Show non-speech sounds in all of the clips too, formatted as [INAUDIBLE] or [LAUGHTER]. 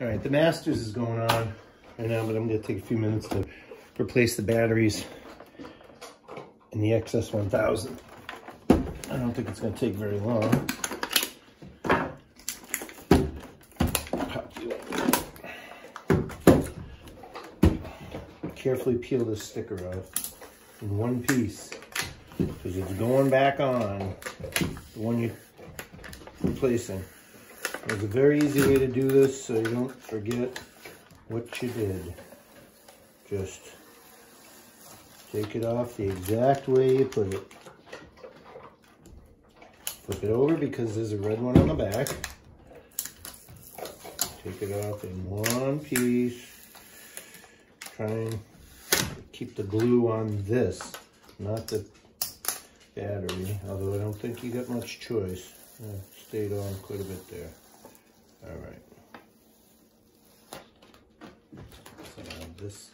All right, the Masters is going on right now, but I'm gonna take a few minutes to replace the batteries in the XS1000. I don't think it's gonna take very long. Carefully peel this sticker off in one piece because it's going back on the one you're replacing. There's a very easy way to do this so you don't forget what you did. Just take it off the exact way you put it. Flip it over because there's a red one on the back. Take it off in one piece. Try and keep the glue on this, not the battery, although I don't think you got much choice. Uh, stayed on quite a bit there. All right. So this,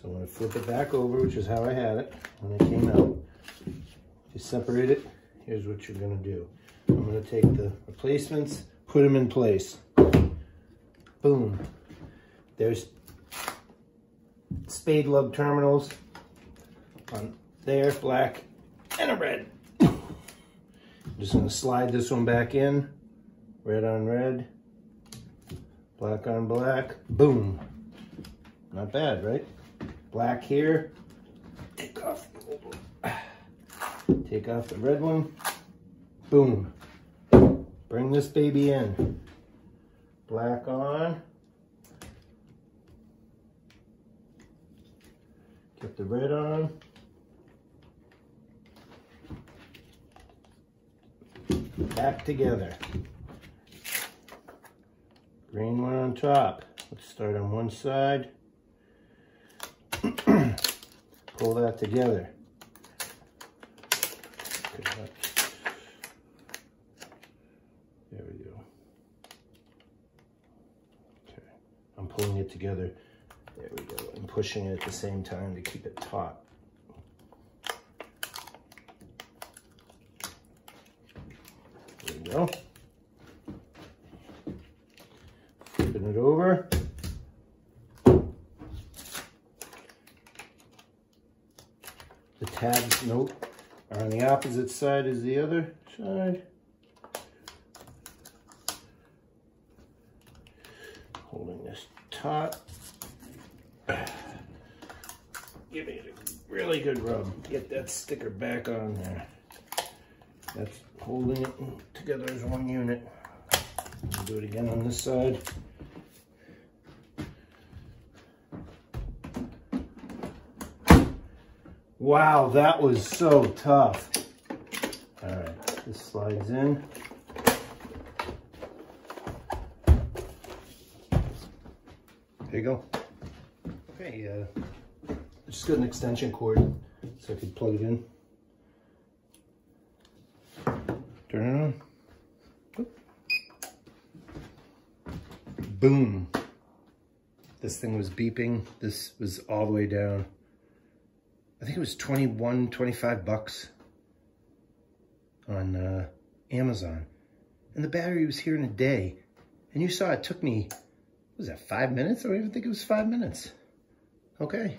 so I'm gonna flip it back over, which is how I had it when it came out. To separate it, here's what you're gonna do. I'm gonna take the replacements, put them in place. Boom. There's spade lug terminals on there, black and a red. [COUGHS] I'm just gonna slide this one back in, red on red, black on black, boom. Not bad, right? Black here, take off, take off the red one, boom. Bring this baby in. Black on, Get the red on. Back together. Green one on top. Let's start on one side. [CLEARS THROAT] Pull that together. There we go. Okay. I'm pulling it together there we go. I'm pushing it at the same time to keep it taut. There we go. Flipping it over. The tabs, note are on the opposite side as the other side. Holding this taut. Give it a really good rub. Get that sticker back on there. That's holding it together as one unit. do it again on this side. Wow, that was so tough. All right, this slides in. There you go. Okay, uh, just got an extension cord so I could plug it in. Turn it on. Boom. This thing was beeping. This was all the way down. I think it was 21, 25 bucks on uh, Amazon. And the battery was here in a day. And you saw it took me, was that five minutes? I don't even think it was five minutes. Okay.